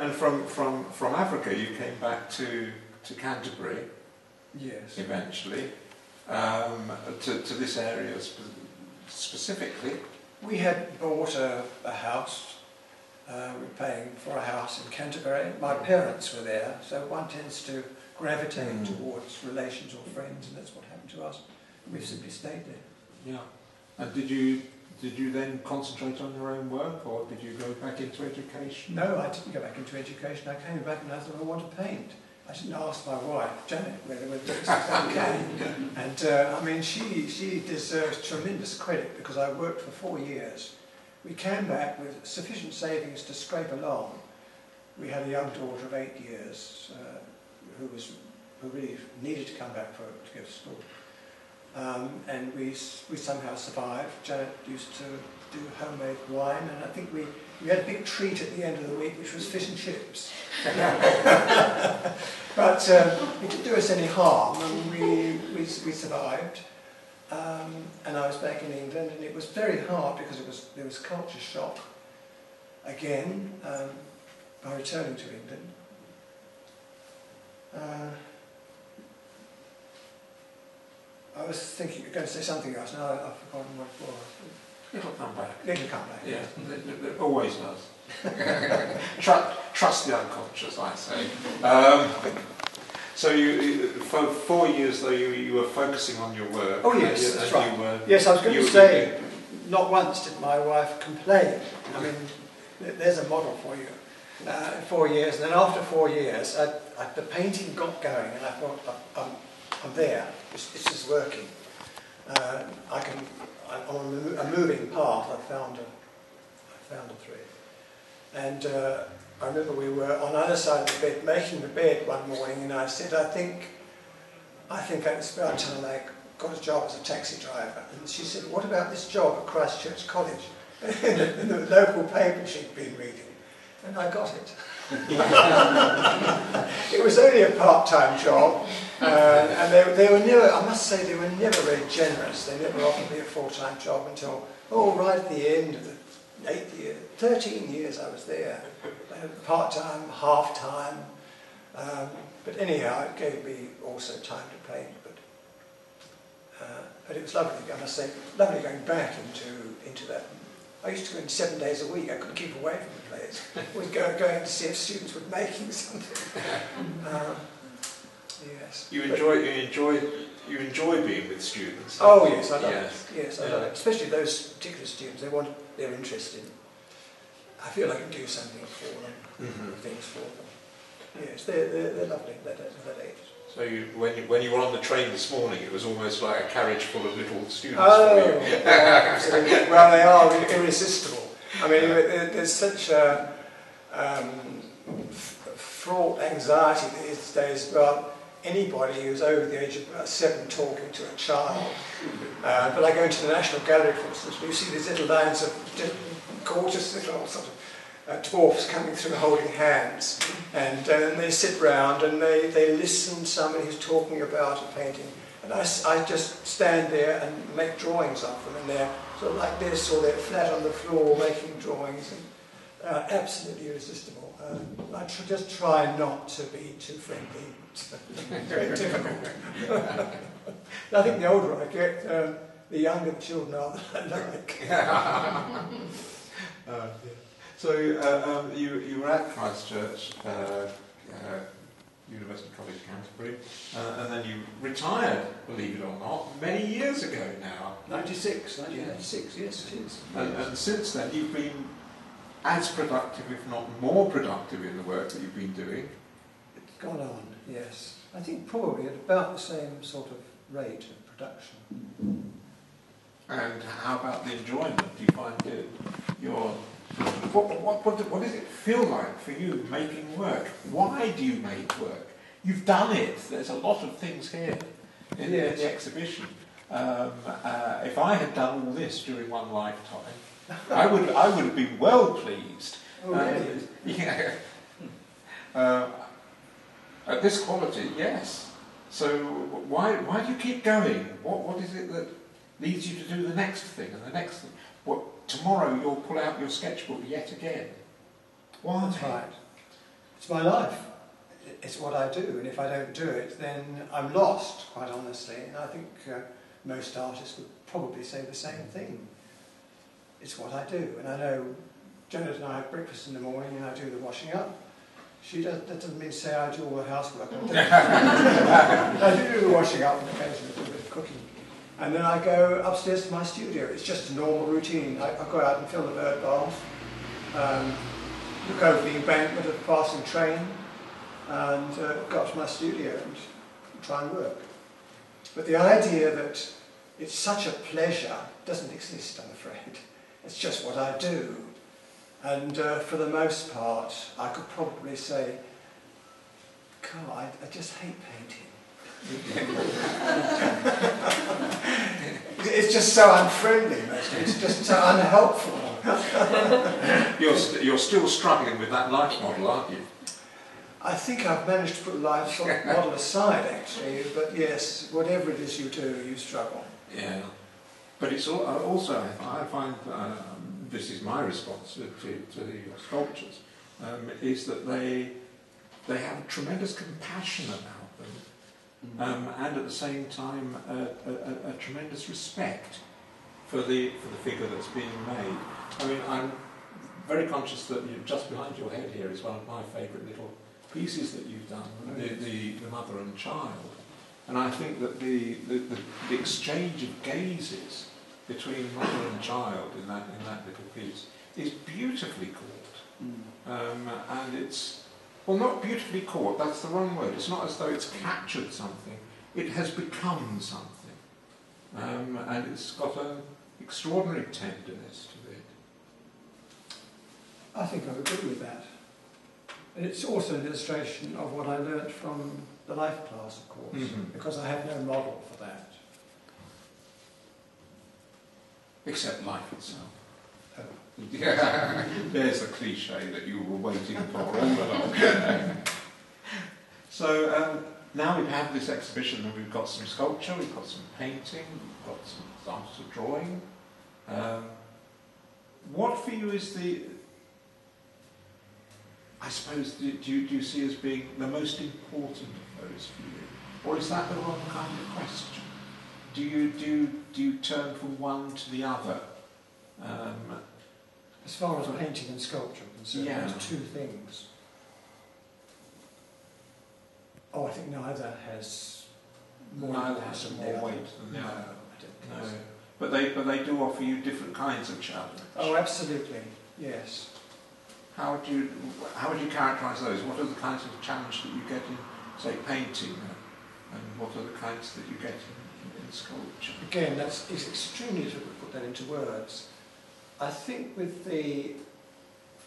and from, from, from Africa, you came back to, to Canterbury Yes. eventually, um, to, to this area spe- specifically. We had bought a, a house. Uh, we were paying for a house in Canterbury. My parents were there, so one tends to gravitate Mm. towards relations or friends, and that's what happened to us. We've simply stayed there. Yeah. And did you did you then concentrate on your own work, or did you go back into education? No, I didn't go back into education. I came back and I thought I want to paint. I didn't ask my wife, Janet, whether whether it was okay. And uh, I mean, she, she deserves tremendous credit because I worked for four years. We came back with sufficient savings to scrape along. We had a young daughter of eight years uh, who was who really needed to come back for to go to school. Um, and we, we somehow survived. Janet used to do homemade wine, and I think we, we had a big treat at the end of the week, which was fish and chips. but um, it didn't do us any harm, and we, we, we survived. Um, and I was back in England, and it was very hard because it was, there was culture shock again um, by returning to England. Uh, I was thinking you're going to say something else, now I've forgotten what it was. It'll come back. It'll come back. Yeah, it, it- always does. trust, trust the unconscious, I say. Um, so you, for four years though, you, you were focusing on your work. Oh, yes, that's right. were- Yes, I was going to say, not once did my wife complain. I mean, there's a model for you. Uh, four years, and then after four years, I, I, the painting got going, and I thought, I'm, I'm, there. This, this is working. Uh, I can, I'm on a a moving path. I found a, I found a thread. And uh, I remember we were on either side of the bed, making the bed one morning, and I said, I think, I think it's about time I got a job as a taxi driver. And she said, what about this job at Christ Church College? in the local paper she'd been reading. And I got it. it was only a part-time job, uh, and they, they were never, I must say, they were never very generous. They never offered me a full-time job until, oh, right at the end of the eighth year, 13 years I was there. Uh, part-time, half-time. Um, but anyhow, it gave me also time to paint. But, uh, but it was lovely, I must say, lovely going back into, into that. I used to go in seven days a week. I couldn't keep away from the place. We'd go going to see if students were making something. Um, yes. You But- enjoy, you enjoy, you enjoy being with students. Oh yes, I love Yes. it. Yes, I Yeah. love it. Especially those particular students. They want, they're interested. I feel like I can do something for them, Mhm. things for them. Yes, they're, they're, they're lovely at that, at that age. So you, when, you, when you were on the train this morning, it was almost like a carriage full of little students Oh, for you. yeah, well, they are irresistible. I mean, there- there's such a um, f- fraught anxiety these days about anybody who's over the age of seven talking to a child. Uh, but I go into the National Gallery, for instance, and you see these little lines of gorgeous little sort of uh, dwarfs coming through holding hands. And uh, then they sit round and they, they listen to somebody who's talking about a painting. And I, I just stand there and make drawings of them. And they're sort of like this, or they're flat on the floor making drawings. And, uh, absolutely irresistible. Uh, I tr- just try not to be too friendly. Very difficult. I think the older I get, um, the younger the children are that I like. Uh, yeah. So uh, um, you, you were at Christ Church, uh, uh, University College Canterbury, uh, and then you retired, believe it or not, many years ago now. 96, 1996, yes it is. And, and since then you've been as productive, if not more productive, in the work that you've been doing. It's gone on, yes. I think probably at about the same sort of rate of production. And how about the enjoyment? Do you find it your what, what, what, what does it feel like for you making work? Why do you make work? You've done it. There's a lot of things here in, in the exhibition. Um, uh, if I had done all this during one lifetime, I would I would have been well pleased. Oh, really? yeah. Uh, at this quality, yes. So why why do you keep going? What what is it that leads you to do the next thing and the next thing? What tomorrow you'll pull out your sketchbook yet again? Why? That's right. it's my life. It's what I do, and if I don't do it, then I'm lost, quite honestly. And I think uh, most artists would probably say the same thing. It's what I do, and I know Janet and I have breakfast in the morning, and I do the washing up. She does, that doesn't mean to say I do all the housework. I, do. I do the washing up and occasionally do a bit of cooking. And then I go upstairs to my studio. It's just a normal routine. I, I go out and fill the bird bath, um, look over the embankment of the passing train, and uh, go up to my studio and try and work. But the idea that it's such a pleasure doesn't exist, I'm afraid. It's just what I do. And uh, for the most part, I could probably say, God, I, I just hate painting. it's just so unfriendly, mostly. It's just so unhelpful. you're, st you're still struggling with that life model, aren't you? I think I've managed to put the life model aside, actually. But yes, whatever it is you do, you struggle. Yeah. But it's uh, also, I find, uh, this is my response to, to, your sculptures, um, is that they, they have tremendous compassion about them, mm. um, and at the same time a, a, a, tremendous respect for the, for the figure that's being made. I mean, I'm very conscious that you, just behind your head here is one of my favourite little pieces that you've done, the, the, the mother and child. And I think that the, the, the, the exchange of gazes between mother and child in that, in that little piece is beautifully caught. Mm. Um, and it's, well, not beautifully caught, that's the wrong word. It's not as though it's captured something, it has become something. Um, and it's got an extraordinary tenderness to it. I think I agree with that. And it's also an illustration of what I learnt from the life class, of course, mm -hmm. because I had no model for that. Except life itself. There's a cliche that you were waiting for all along. so um, now we have had this exhibition and we've got some sculpture, we've got some painting, we've got some examples of drawing. Um, what for you is the, I suppose, do you, do you see as being the most important of those for you? Or is that the wrong kind of question? Do you do do you turn from one to the other? Um, as far as painting and sculpture are concerned, yeah. there's two things. Oh, I think neither has more neither has more weight than the no, other. no. So. But they but they do offer you different kinds of challenge. Oh, absolutely, yes. How would you how would you characterise those? What are the kinds of challenge that you get in, say, painting, and what are the kinds that you get in sculpture. Again, that's it's extremely difficult to put that into words. I think with the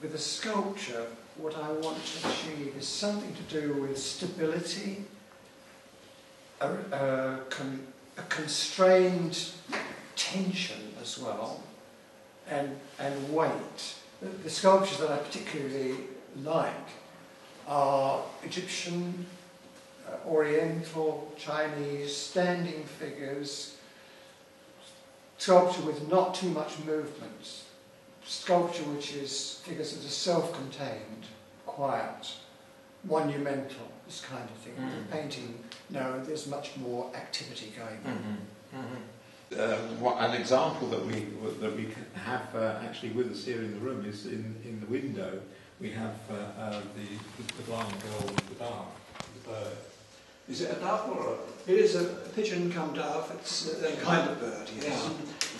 with the sculpture, what I want to achieve is something to do with stability, a, a, con, a constrained tension as well, and and weight. The, the sculptures that I particularly like are Egyptian uh, Oriental, Chinese, standing figures, sculpture with not too much movement, sculpture which is figures that are self-contained, quiet, monumental, this kind of thing. Mm. The painting, no, there's much more activity going on. Mm-hmm. Mm-hmm. Uh, an example that we that we have uh, actually with us here in the room is in, in the window we have uh, uh the, the blind girl with the dove, the bird. Is it a dove or a... It is a pigeon come dove. It's a, kind of bird, yes.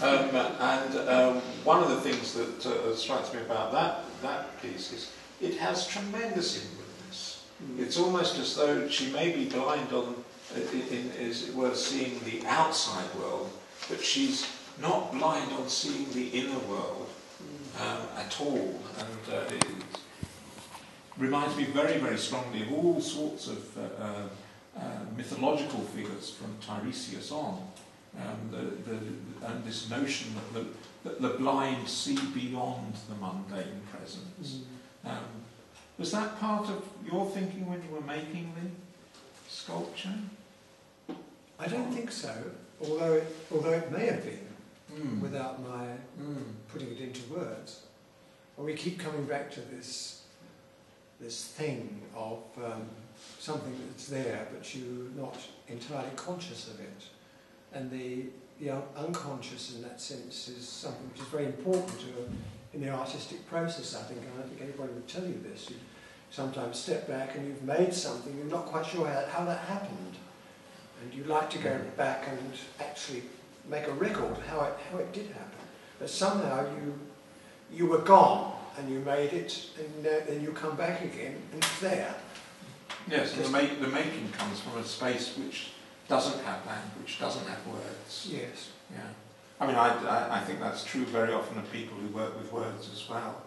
Yeah. Um, and um, one of the things that uh, strikes me about that, that piece is it has tremendous inwardness. Mm. It's almost as though she may be blind on, in, in, as it were, seeing the outside world, but she's not blind on seeing the inner world mm. um, at all. And uh, it reminds me very, very strongly of all sorts of uh, uh uh, mythological figures from Tiresias on, um, the, the, and this notion that the, that the blind see beyond the mundane presence. Mm. Um, was that part of your thinking when you were making the sculpture? I don't think so, although it, although it may have been, mm. without my mm. putting it into words. we keep coming back to this this thing of um, something that's there, but you're not entirely conscious of it. And the, the unconscious in that sense is something which is very important to, in the artistic process, I think. And I don't think anybody would tell you this. You sometimes step back and you've made something, you're not quite sure how, how that happened. And you like to go back and actually make a record of how it, how it did happen. But somehow you, you were gone and you made it, and uh, then you come back again and it's there. Yes, the, make, the making comes from a space which doesn't have language, doesn't have words. Yes. Yeah. I mean, I, I, I think that's true very often of people who work with words as well.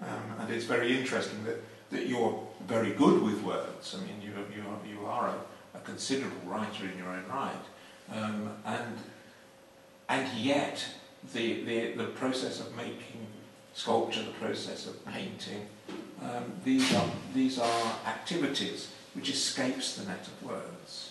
Um, and it's very interesting that, that you're very good with words. I mean, you, you, you are a, a considerable writer in your own right. Um, and, and yet, the, the, the process of making sculpture, the process of painting, um, these, are, these are activities which escapes the net of words.